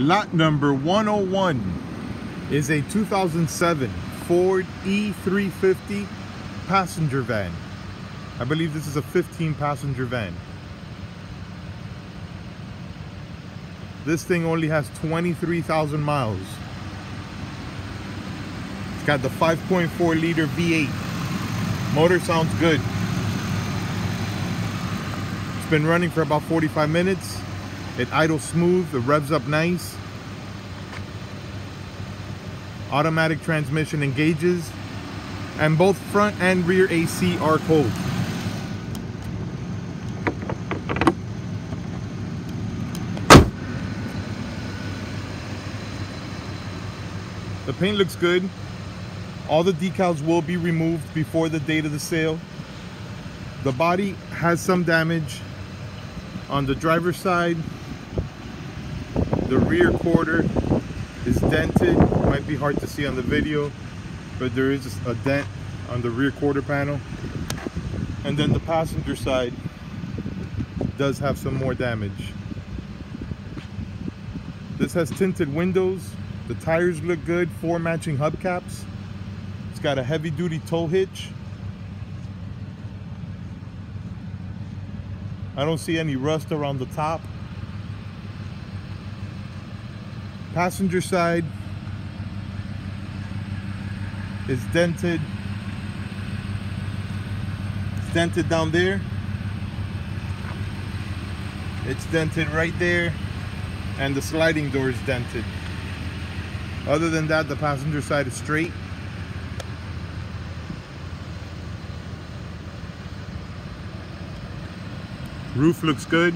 Lot number 101 is a 2007 Ford E350 passenger van. I believe this is a 15 passenger van. This thing only has 23,000 miles. It's got the 5.4 liter V8. Motor sounds good. It's been running for about 45 minutes. It idles smooth, it revs up nice. Automatic transmission engages. And both front and rear AC are cold. The paint looks good. All the decals will be removed before the date of the sale. The body has some damage on the driver's side. The rear quarter is dented. Might be hard to see on the video, but there is a dent on the rear quarter panel. And then the passenger side does have some more damage. This has tinted windows. The tires look good, four matching hubcaps. It's got a heavy duty tow hitch. I don't see any rust around the top. Passenger side is dented. It's dented down there. It's dented right there. And the sliding door is dented. Other than that, the passenger side is straight. Roof looks good.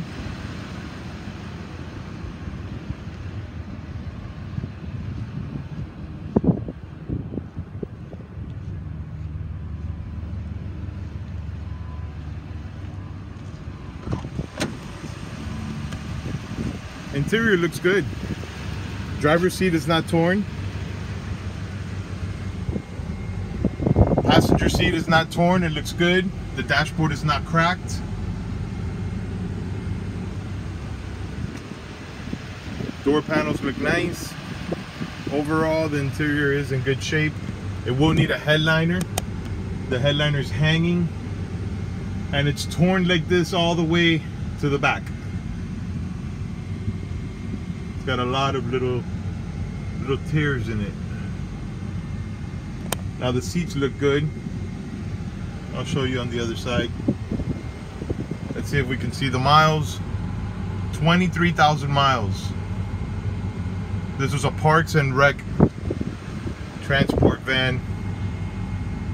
Interior looks good. Driver's seat is not torn. Passenger seat is not torn, it looks good. The dashboard is not cracked. Door panels look nice. Overall, the interior is in good shape. It will need a headliner. The headliner is hanging and it's torn like this all the way to the back. Got a lot of little little tears in it. Now the seats look good. I'll show you on the other side. Let's see if we can see the miles. 23,000 miles. This was a Parks and Rec transport van.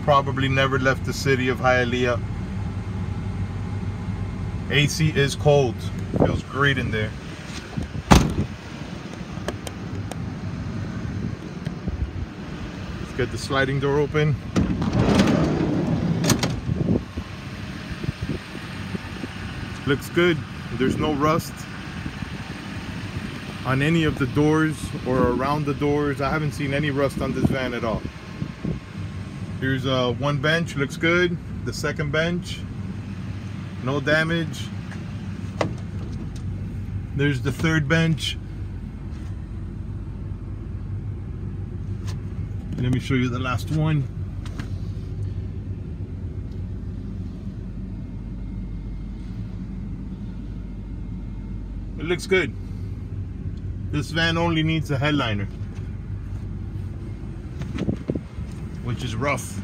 Probably never left the city of Hialeah. AC is cold. Feels great in there. Get the sliding door open. Looks good. There's no rust on any of the doors or around the doors. I haven't seen any rust on this van at all. Here's uh, one bench, looks good. The second bench, no damage. There's the third bench. Let me show you the last one. It looks good. This van only needs a headliner. Which is rough.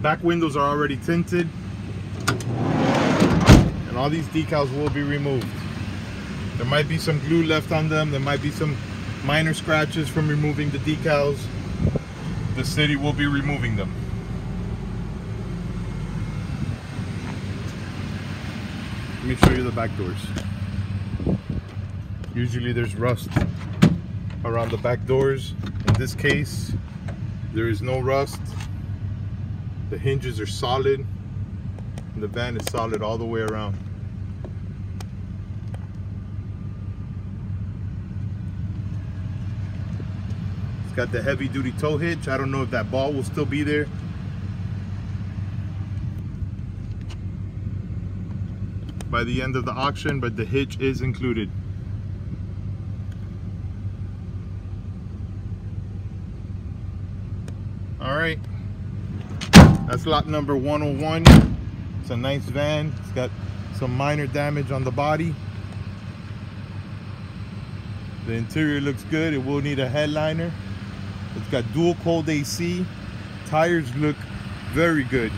Back windows are already tinted. And all these decals will be removed. There might be some glue left on them. There might be some minor scratches from removing the decals. The city will be removing them. Let me show you the back doors. Usually there's rust around the back doors. In this case, there is no rust. The hinges are solid. The van is solid all the way around. It's got the heavy duty tow hitch. I don't know if that ball will still be there. by the end of the auction, but the hitch is included. All right, that's lot number 101. It's a nice van. It's got some minor damage on the body. The interior looks good. It will need a headliner. It's got dual cold AC. Tires look very good.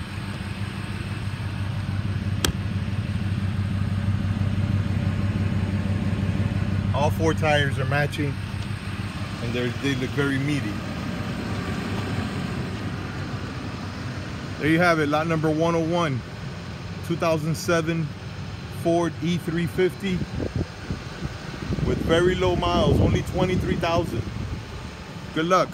All four tires are matching and they look very meaty. There you have it, lot number 101, 2007 Ford E350 with very low miles, only 23,000. Good luck.